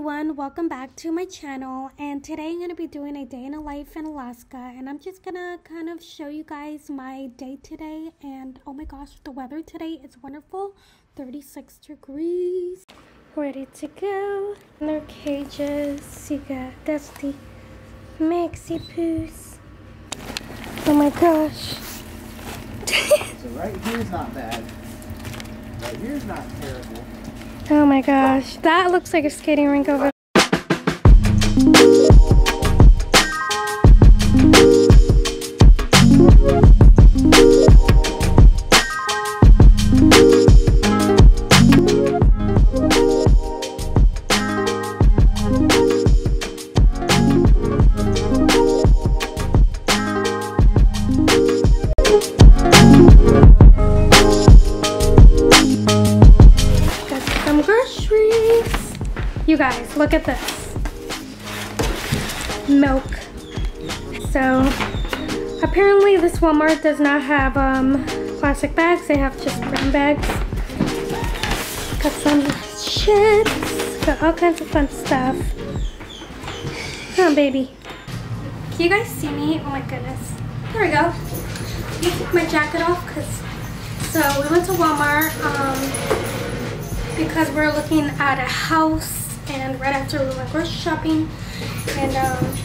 everyone, welcome back to my channel and today I'm going to be doing a day in a life in Alaska and I'm just going to kind of show you guys my day today and oh my gosh the weather today is wonderful 36 degrees. Ready to go. In their cages you got Dusty Maxie Poos. Oh my gosh. So right here's not bad. Right here's not terrible Oh my gosh, that looks like a skating rink over You guys, look at this. Milk. So, apparently this Walmart does not have um, plastic bags. They have just brown bags. Got some chips. Got all kinds of fun stuff. Come on, baby. Can you guys see me? Oh my goodness. There we go. Me take my jacket off because so we went to Walmart um, because we're looking at a house and right after we went grocery shopping and um,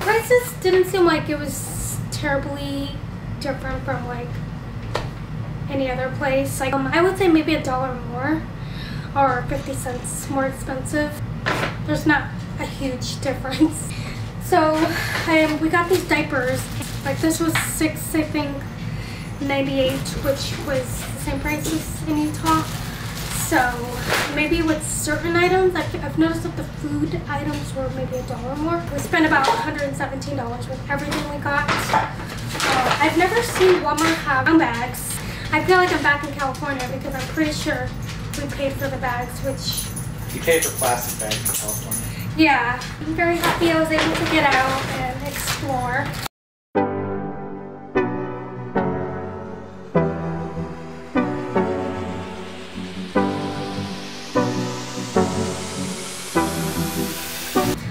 prices didn't seem like it was terribly different from like any other place. Like um, I would say maybe a dollar more or 50 cents more expensive. There's not a huge difference. So um, we got these diapers. Like this was six I think 98 which was the same price as in Utah so maybe with certain items, I've, I've, noticed that the food items were maybe a dollar more. We spent about $117 with everything we got. Uh, I've never seen Walmart have bags. I feel like I'm back in California because I'm pretty sure we paid for the bags, which... You paid for plastic bags in California. Yeah. I'm very happy I was able to get out and explore.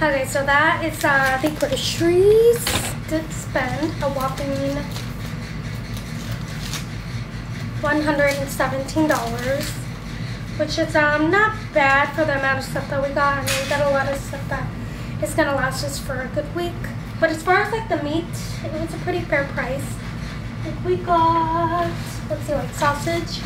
Okay, so that is uh, I think for the groceries. Did spend a whopping $117, which is um, not bad for the amount of stuff that we got. I mean, we got a lot of stuff that is gonna last us for a good week. But as far as like the meat, it was a pretty fair price. Like we got, let's see, like sausage,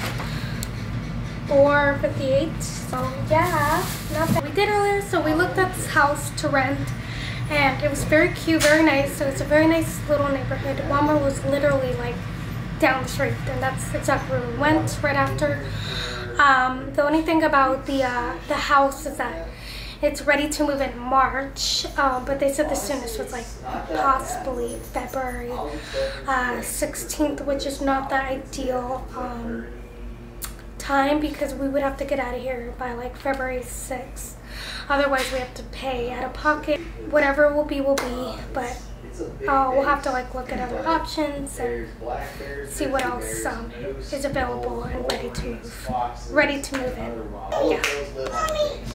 458 so yeah not bad. We did earlier so we looked at this house to rent and it was very cute very nice. So it's a very nice little neighborhood. Walmart was literally like down the street and that's exactly where we went right after. Um, the only thing about the uh, the house is that it's ready to move in March, um, but they said the soonest was like possibly February uh, 16th, which is not that ideal. Um, time because we would have to get out of here by like February 6th. Otherwise, we have to pay out of pocket. Whatever will be, will be. But uh, we'll have to like look at other options and see what else um, is available and ready to move. Ready to move in. Yeah.